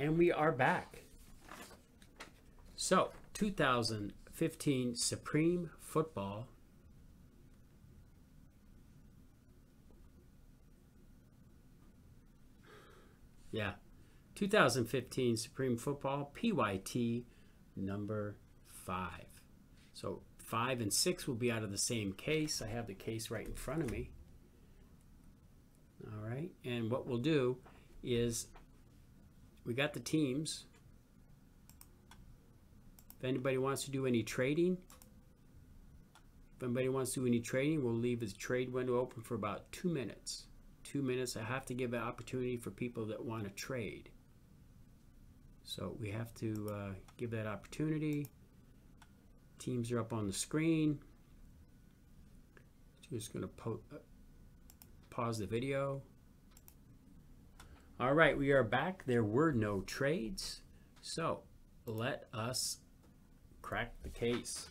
And we are back. So, 2015 Supreme Football. Yeah. 2015 Supreme Football PYT number 5. So, 5 and 6 will be out of the same case. I have the case right in front of me. All right. And what we'll do is we got the teams. If anybody wants to do any trading, if anybody wants to do any trading, we'll leave the trade window open for about two minutes. Two minutes. I have to give an opportunity for people that want to trade. So we have to uh, give that opportunity. Teams are up on the screen. Just going to uh, pause the video. All right, we are back. There were no trades. So let us crack the case.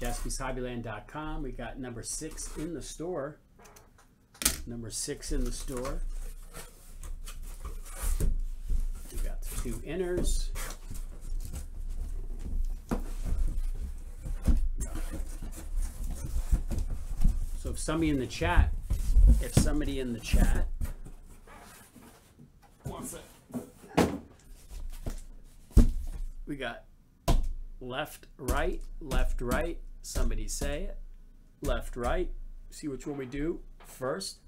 JaspysHobbyland.com. We got number six in the store. Number six in the store. We got two inners. Somebody in the chat, if somebody in the chat wants it, we got left, right, left, right. Somebody say it. Left, right. See which one we do first.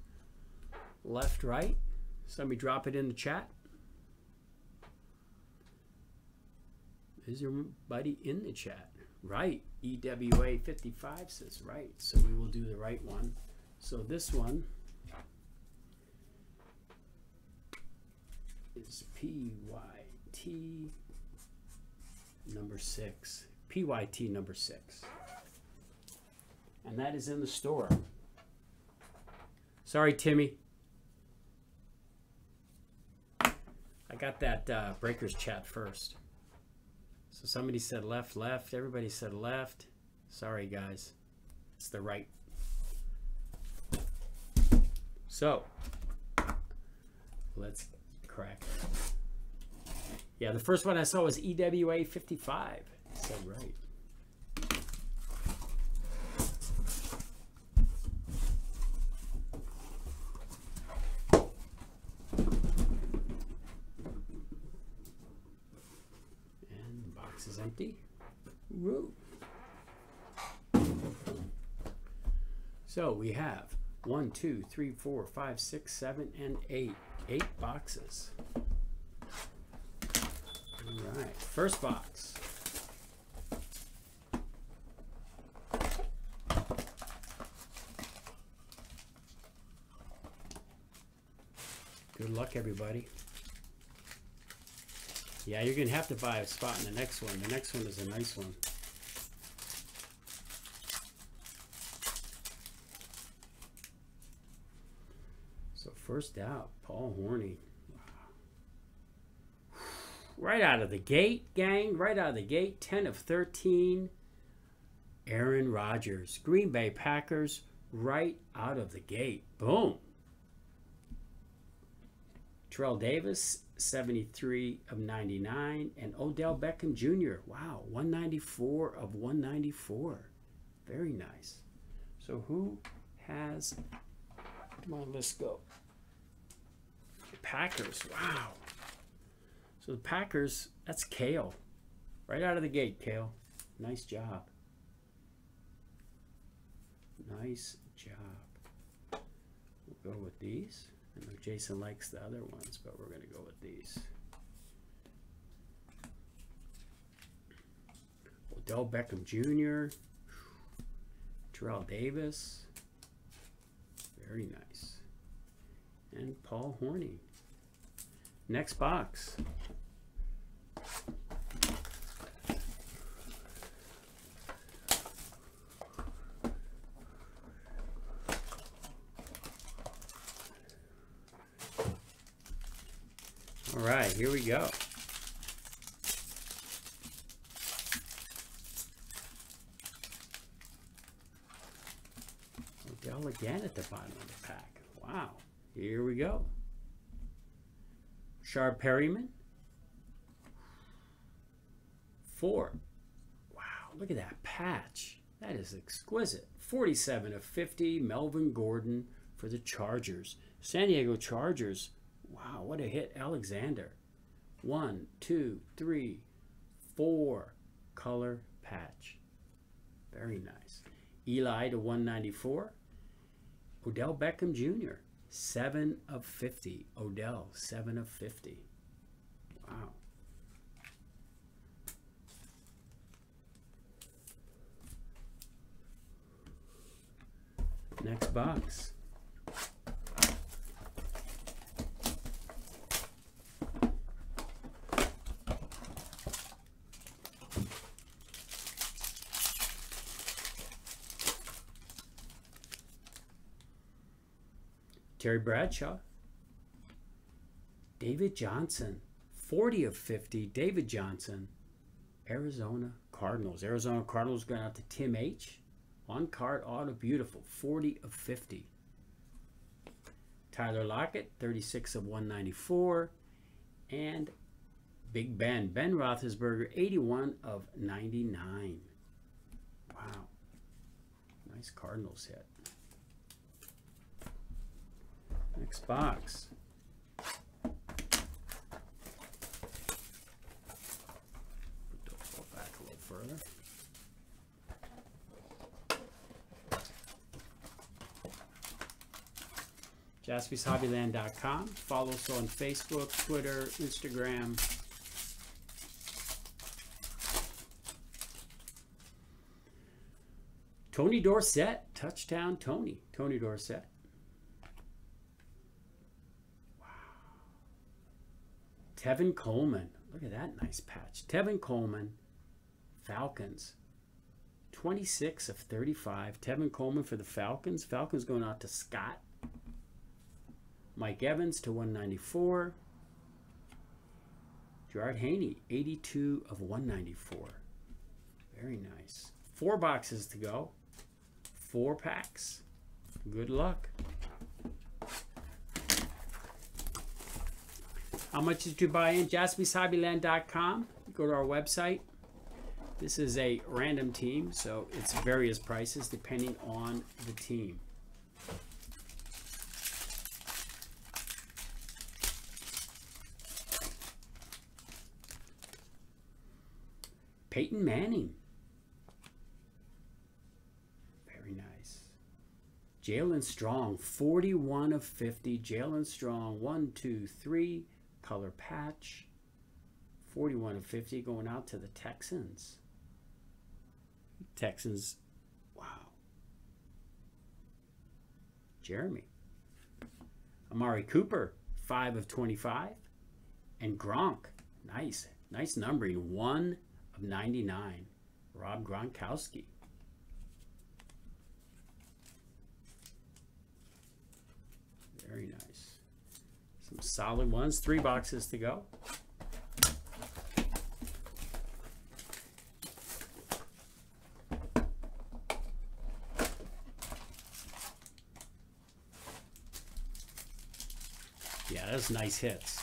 Left, right. Somebody drop it in the chat. Is your buddy in the chat? Right. EWA 55 says right. So we will do the right one. So this one is PYT number six. PYT number six. And that is in the store. Sorry, Timmy. I got that uh, breakers chat first. So somebody said left, left. Everybody said left. Sorry, guys. It's the right. So, let's crack. Yeah, the first one I saw was EWA 55. Said right. And the box is empty. Woo. So we have one, two, three, four, five, six, seven, and eight. Eight boxes. All right, first box. Good luck, everybody. Yeah, you're going to have to buy a spot in the next one. The next one is a nice one. So first out, Paul. Wow. Right out of the gate, gang. Right out of the gate. 10 of 13. Aaron Rodgers. Green Bay Packers. Right out of the gate. Boom. Terrell Davis, 73 of 99. And Odell Beckham Jr., wow, 194 of 194. Very nice. So who has, come on, let's go. Packers, wow. So the Packers, that's Kale. Right out of the gate, Kale. Nice job. Nice job. We'll go with these. I know Jason likes the other ones, but we're going to go with these. Odell Beckham Jr., Terrell Davis, very nice, and Paul Hornung. Next box. All right, here we go. Odell again at the bottom of the pack. Wow. Here we go. Breshad Perryman. Four. Wow, look at that patch. That is exquisite. 47 of 50, Melvin Gordon for the Chargers. San Diego Chargers. Wow, what a hit, Alexander. One, two, three, four color patch. Very nice. Eli to 194. Odell Beckham Jr. 7 of 50. Odell, 7 of 50. Wow. Next box. Terry Bradshaw. David Johnson. 40 of 50. David Johnson. Arizona Cardinals. Arizona Cardinals going out to Tim H. On card auto beautiful. 40 of 50. Tyler Lockett. 36 of 194. And Big Ben. Ben Roethlisberger. 81 of 99. Wow. Nice Cardinals hit. Next box. Further. JaspysHobbyland.com. Follow us on Facebook, Twitter, Instagram. Tony Dorsett, touchdown Tony. Tony Dorsett. Tevin Coleman. Look at that nice patch. Tevin Coleman, Falcons. 26 of 35. Tevin Coleman for the Falcons. Falcons going out to Scott. Mike Evans to 194. Gerard Haney, 82 of 194. Very nice. Four boxes to go. Four packs. Good luck. How much did you buy in? JaspysHobbyland.com. Go to our website. This is a random team, so it's various prices depending on the team. Peyton Manning. Very nice. Jaelen Strong, 41 of 50. Jaelen Strong, one, two, three color patch. 41 of 50 going out to the Texans. Texans, wow. Jeremy. Amari Cooper, 5 of 25. And Gronk, nice, nice numbering, 1 of 99. Rob Gronkowski. Very nice. Some solid ones. Three boxes to go. Yeah, those nice hits.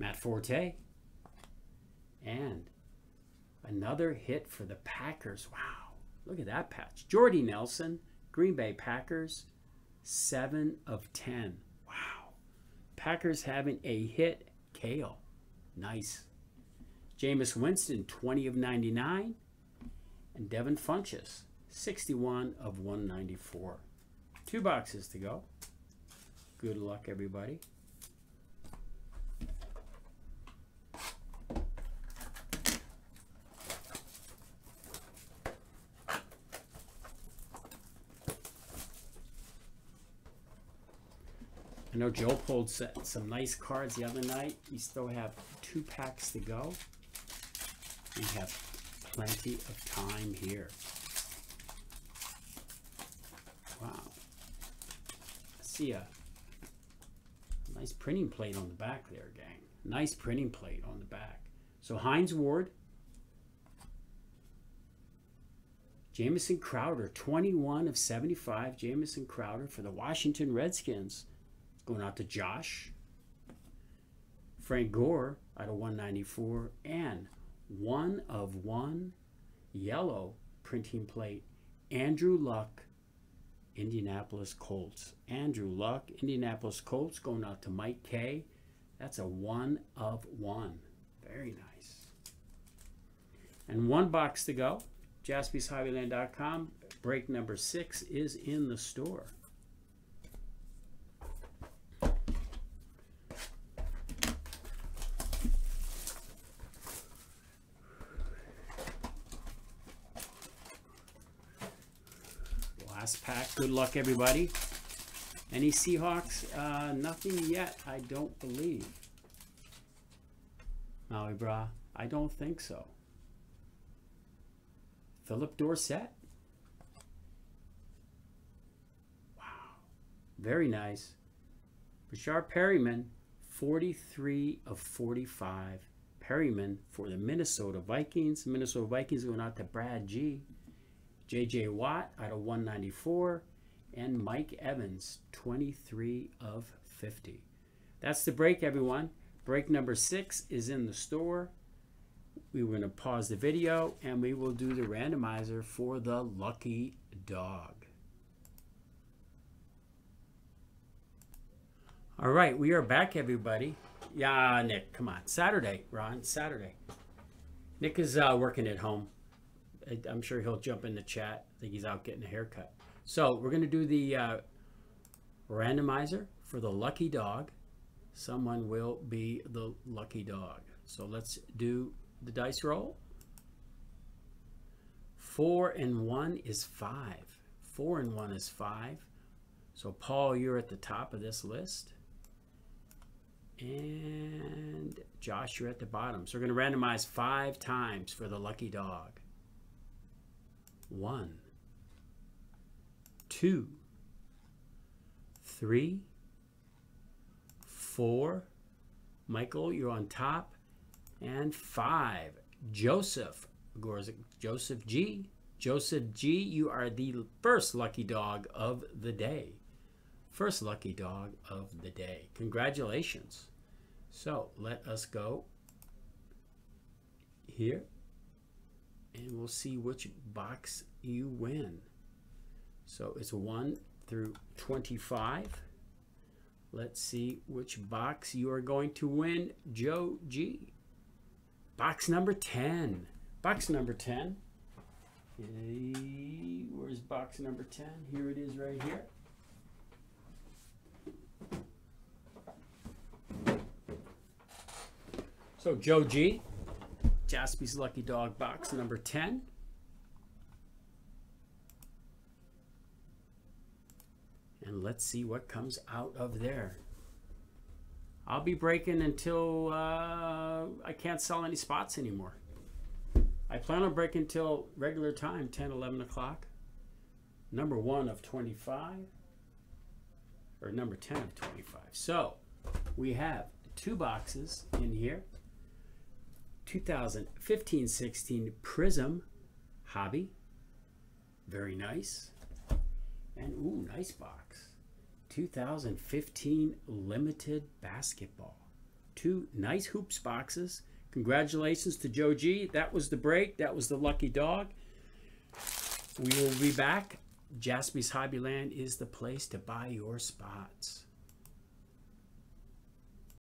Matt Forte. And Another hit for the Packers. Wow. Look at that patch. Jordy Nelson, Green Bay Packers, 7 of 10. Wow. Packers having a hit. Kale. Nice. Jameis Winston, 20 of 99. And Devin Funchess, 61 of 194. Two boxes to go. Good luck, everybody. I know Joe pulled some nice cards the other night. We still have two packs to go. We have plenty of time here. Wow. I see a nice printing plate on the back there, gang. Nice printing plate on the back. So Hines Ward, Jamison Crowder, 21 of 75. Jamison Crowder for the Washington Redskins. Going out to Josh. Frank Gore out of 194. And one of one yellow printing plate. Andrew Luck, Indianapolis Colts. Andrew Luck, Indianapolis Colts, going out to Mike K. That's a one of one. Very nice. And one box to go jaspyshobbyland.com. Break number six is in the store. Last pack. Good luck, everybody. Any Seahawks? Uh, nothing yet, I don't believe. Maui Bra? I don't think so. Phillip Dorsett. Wow. Very nice. Breshad Perryman, 43 of 45. Perryman for the Minnesota Vikings. Minnesota Vikings going out to Brad G. J.J. Watt out of 194. And Mike Evans, 23 of 50. That's the break, everyone. Break number six is in the store we are going to pause the video and we will do the randomizer for the lucky dog. All right, we are back, everybody. Yeah, Nick, come on. Saturday, Ron, Saturday. Nick is uh, working at home. I'm sure he'll jump in the chat. I think he's out getting a haircut. So we're going to do the uh, randomizer for the lucky dog. Someone will be the lucky dog. So let's do the dice roll. Four and one is five. Four and one is five. So Paul, you're at the top of this list. And Josh, you're at the bottom. So we're going to randomize five times for the lucky dog. One, two, three, four. Michael, you're on top and five. Joseph, Joseph G. Joseph G, you are the first lucky dog of the day. First lucky dog of the day. Congratulations. So let us go here and we'll see which box you win. So it's 1 through 25. Let's see which box you are going to win, Joe G. Box number 10. Box number 10. Hey, Where's box number 10? Here it is right here. So Joe G, Jaspy's Lucky Dog box number 10. And let's see what comes out of there. I'll be breaking until uh, I can't sell any spots anymore. I plan on breaking until regular time, 10, 11 o'clock. Number one of 25, or number 10 of 25. So we have two boxes in here 2015 16 Prism Hobby. Very nice. And ooh, nice box. 2015 Limited Basketball. Two nice hoops boxes. Congratulations to Joe G. That was the break. That was the lucky dog. We will be back. Jaspy's Hobbyland is the place to buy your spots.